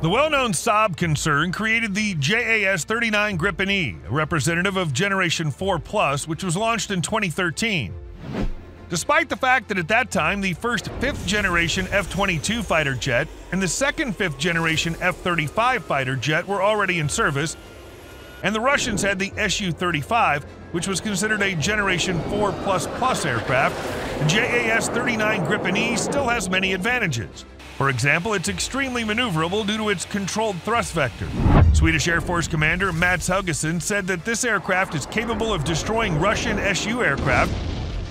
The well known Saab concern created the JAS 39 Gripen E, a representative of Generation 4 Plus, which was launched in 2013. Despite the fact that at that time the first fifth generation F 22 fighter jet and the second fifth generation F 35 fighter jet were already in service, and the Russians had the Su 35, which was considered a Generation 4 aircraft, the JAS 39 Gripen E still has many advantages. For example, it's extremely maneuverable due to its controlled thrust vector. Swedish Air Force Commander Mats Helgesson said that this aircraft is capable of destroying Russian Su aircraft,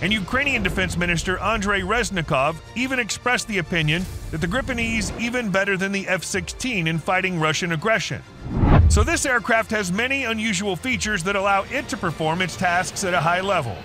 and Ukrainian Defense Minister Andrei Reznikov even expressed the opinion that the Gripen is even better than the F 16 in fighting Russian aggression. So, this aircraft has many unusual features that allow it to perform its tasks at a high level.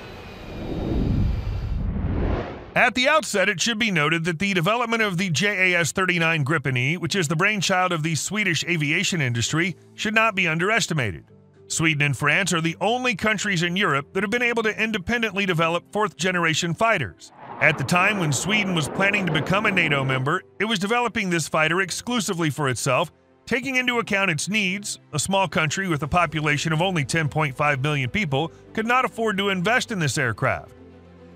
At the outset, it should be noted that the development of the JAS 39 Gripen E, which is the brainchild of the Swedish aviation industry, should not be underestimated. Sweden and France are the only countries in Europe that have been able to independently develop fourth generation fighters. At the time when Sweden was planning to become a NATO member, it was developing this fighter exclusively for itself, taking into account its needs. A small country with a population of only 10.5 million people could not afford to invest in this aircraft.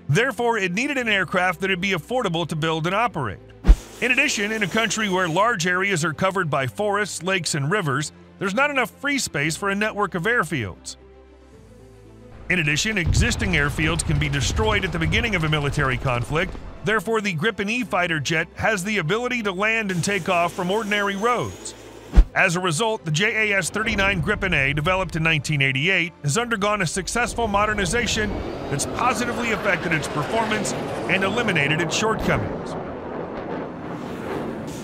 Therefore, it needed an aircraft that would be affordable to build and operate. In addition, in a country where large areas are covered by forests, lakes, and rivers, there's not enough free space for a network of airfields. In addition, existing airfields can be destroyed at the beginning of a military conflict, therefore, the Gripen E fighter jet has the ability to land and take off from ordinary roads. As a result, the JAS 39 Gripen A, developed in 1988, has undergone a successful modernization that's positively affected its performance and eliminated its shortcomings.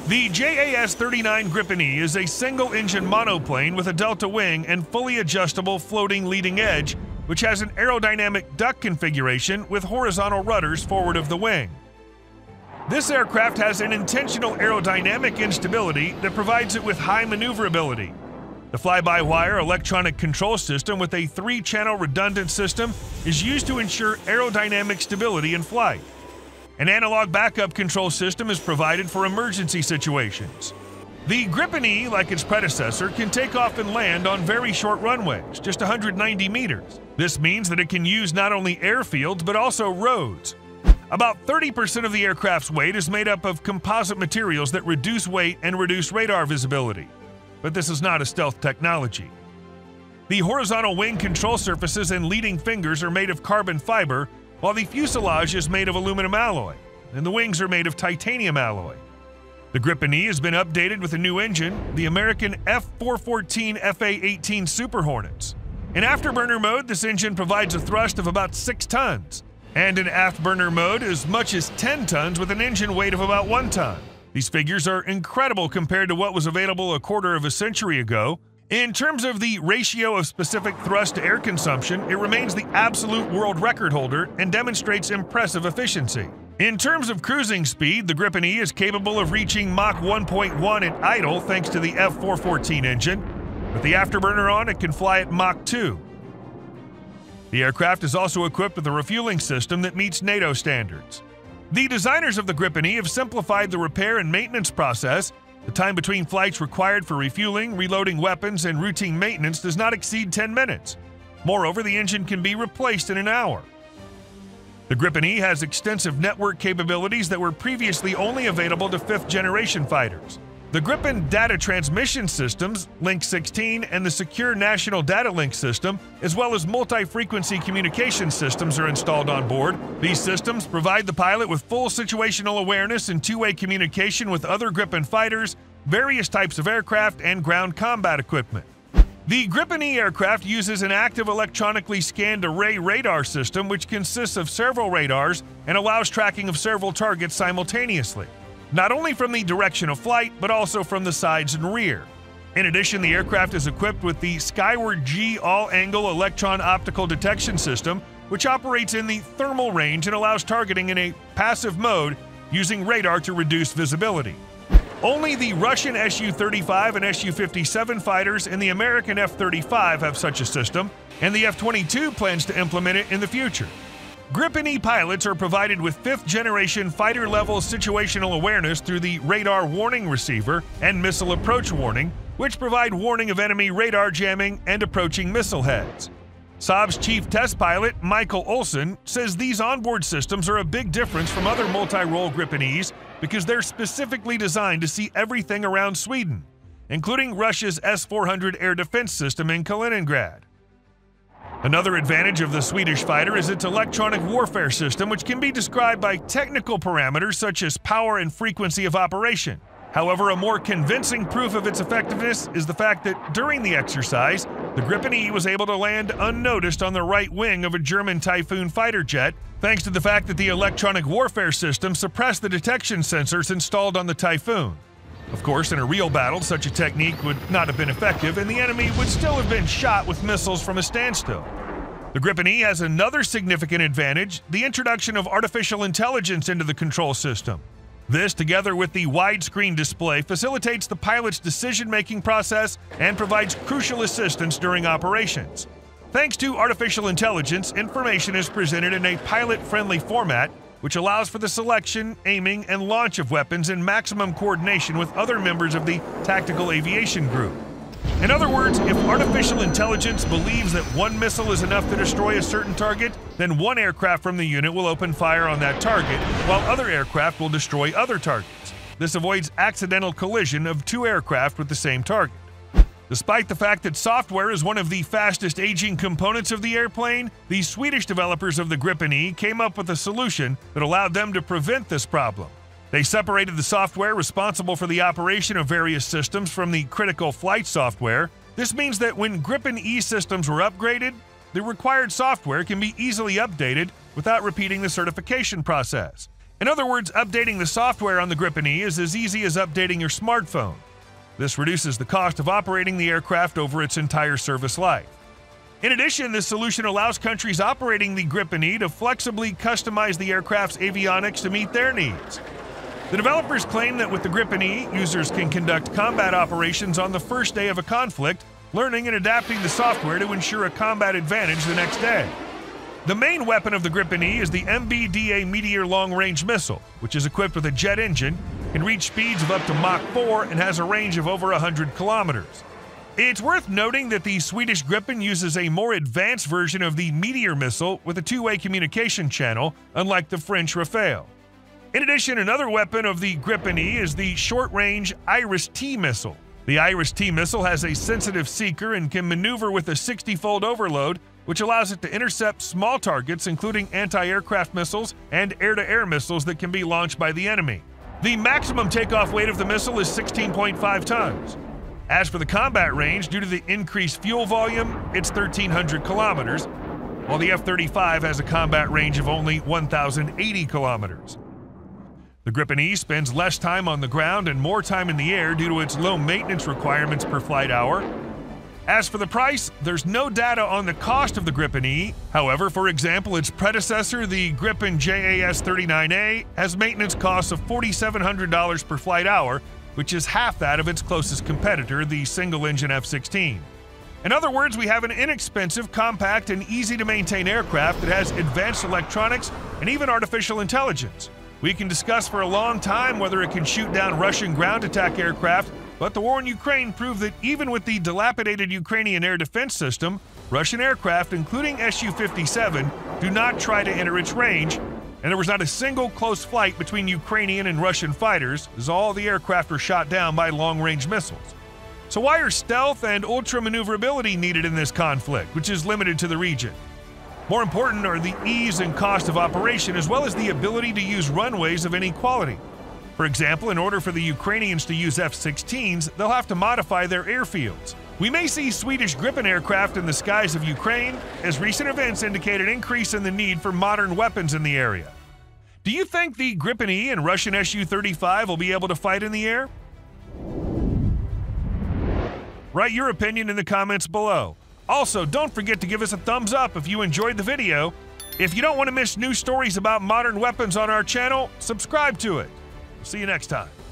The JAS 39 Gripen E is a single engine monoplane with a delta wing and fully adjustable floating leading edge, which has an aerodynamic duck configuration with horizontal rudders forward of the wing. This aircraft has an intentional aerodynamic instability that provides it with high maneuverability. The fly-by-wire electronic control system with a three-channel redundant system is used to ensure aerodynamic stability in flight. An analog backup control system is provided for emergency situations. The Gripen E, like its predecessor, can take off and land on very short runways, just 190 meters. This means that it can use not only airfields but also roads. About 30% of the aircraft's weight is made up of composite materials that reduce weight and reduce radar visibility. But this is not a stealth technology. The horizontal wing control surfaces and leading fingers are made of carbon fiber, while the fuselage is made of aluminum alloy, and the wings are made of titanium alloy. The Gripen E has been updated with a new engine, the American F414 FA18 Super Hornets. In afterburner mode, this engine provides a thrust of about 6 tons, and in afterburner mode as much as 10 tons with an engine weight of about 1 ton. These figures are incredible compared to what was available a quarter of a century ago. In terms of the ratio of specific thrust to air consumption, it remains the absolute world record holder and demonstrates impressive efficiency. In terms of cruising speed, the Gripen E is capable of reaching Mach 1.1 at idle thanks to the F414 engine. With the afterburner on, it can fly at Mach 2. The aircraft is also equipped with a refueling system that meets NATO standards. The designers of the Gripen E have simplified the repair and maintenance process. The time between flights required for refueling, reloading weapons, and routine maintenance does not exceed 10 minutes. Moreover, the engine can be replaced in an hour. The Gripen E has extensive network capabilities that were previously only available to fifth generation fighters. The Gripen data transmission systems, Link 16, and the secure National Data Link system, as well as multi frequency communication systems, are installed on board. These systems provide the pilot with full situational awareness and two way communication with other Gripen fighters, various types of aircraft, and ground combat equipment. The Gripen E aircraft uses an active electronically scanned array radar system which consists of several radars and allows tracking of several targets simultaneously not only from the direction of flight, but also from the sides and rear. In addition, the aircraft is equipped with the Skyward G all angle electron optical detection system, which operates in the thermal range and allows targeting in a passive mode using radar to reduce visibility. Only the Russian Su 35 and Su 57 fighters and the American F 35 have such a system, and the F 22 plans to implement it in the future. Gripen E pilots are provided with fifth generation fighter level situational awareness through the radar warning receiver and missile approach warning, which provide warning of enemy radar jamming and approaching missile heads. Saab's chief test pilot, Michael Olson, says these onboard systems are a big difference from other multi role Gripen E's because they're specifically designed to see everything around Sweden, including Russia's S 400 air defense system in Kaliningrad. Another advantage of the Swedish fighter is its electronic warfare system, which can be described by technical parameters such as power and frequency of operation. However, a more convincing proof of its effectiveness is the fact that during the exercise, the Gripen E was able to land unnoticed on the right wing of a German Typhoon fighter jet, thanks to the fact that the electronic warfare system suppressed the detection sensors installed on the Typhoon. Of course, in a real battle, such a technique would not have been effective, and the enemy would still have been shot with missiles from a standstill. The Gripen E has another significant advantage the introduction of artificial intelligence into the control system. This, together with the widescreen display, facilitates the pilot's decision making process and provides crucial assistance during operations. Thanks to artificial intelligence, information is presented in a pilot friendly format which allows for the selection, aiming, and launch of weapons in maximum coordination with other members of the Tactical Aviation Group. In other words, if artificial intelligence believes that one missile is enough to destroy a certain target, then one aircraft from the unit will open fire on that target, while other aircraft will destroy other targets. This avoids accidental collision of two aircraft with the same target. Despite the fact that software is one of the fastest aging components of the airplane, the Swedish developers of the Gripen E came up with a solution that allowed them to prevent this problem. They separated the software responsible for the operation of various systems from the critical flight software. This means that when Gripen E systems were upgraded, the required software can be easily updated without repeating the certification process. In other words, updating the software on the Gripen E is as easy as updating your smartphone. This reduces the cost of operating the aircraft over its entire service life. In addition, this solution allows countries operating the Gripen E to flexibly customize the aircraft's avionics to meet their needs. The developers claim that with the Gripen E, users can conduct combat operations on the first day of a conflict, learning and adapting the software to ensure a combat advantage the next day. The main weapon of the Gripen E is the MBDA Meteor long range missile, which is equipped with a jet engine can reach speeds of up to Mach 4 and has a range of over 100 kilometers. It's worth noting that the Swedish Gripen uses a more advanced version of the Meteor missile with a two way communication channel, unlike the French Rafale. In addition, another weapon of the Gripen E is the short range Iris T missile. The Iris T missile has a sensitive seeker and can maneuver with a 60 fold overload, which allows it to intercept small targets, including anti aircraft missiles and air to air missiles that can be launched by the enemy. The maximum takeoff weight of the missile is 16.5 tons. As for the combat range, due to the increased fuel volume, it's 1,300 kilometers, while the F 35 has a combat range of only 1,080 kilometers. The Gripen E spends less time on the ground and more time in the air due to its low maintenance requirements per flight hour, as for the price, there's no data on the cost of the Gripen E. However, for example, its predecessor, the Gripen JAS 39A, has maintenance costs of $4,700 per flight hour, which is half that of its closest competitor, the single engine F 16. In other words, we have an inexpensive, compact, and easy to maintain aircraft that has advanced electronics and even artificial intelligence. We can discuss for a long time whether it can shoot down Russian ground attack aircraft but the war in Ukraine proved that even with the dilapidated Ukrainian air defense system, Russian aircraft, including Su 57, do not try to enter its range, and there was not a single close flight between Ukrainian and Russian fighters, as all the aircraft were shot down by long range missiles. So, why are stealth and ultra maneuverability needed in this conflict, which is limited to the region? More important are the ease and cost of operation, as well as the ability to use runways of any quality. For example, in order for the Ukrainians to use F 16s, they'll have to modify their airfields. We may see Swedish Gripen aircraft in the skies of Ukraine, as recent events indicate an increase in the need for modern weapons in the area. Do you think the Gripen E and Russian Su 35 will be able to fight in the air? Write your opinion in the comments below. Also, don't forget to give us a thumbs up if you enjoyed the video. If you don't want to miss new stories about modern weapons on our channel, subscribe to it. See you next time.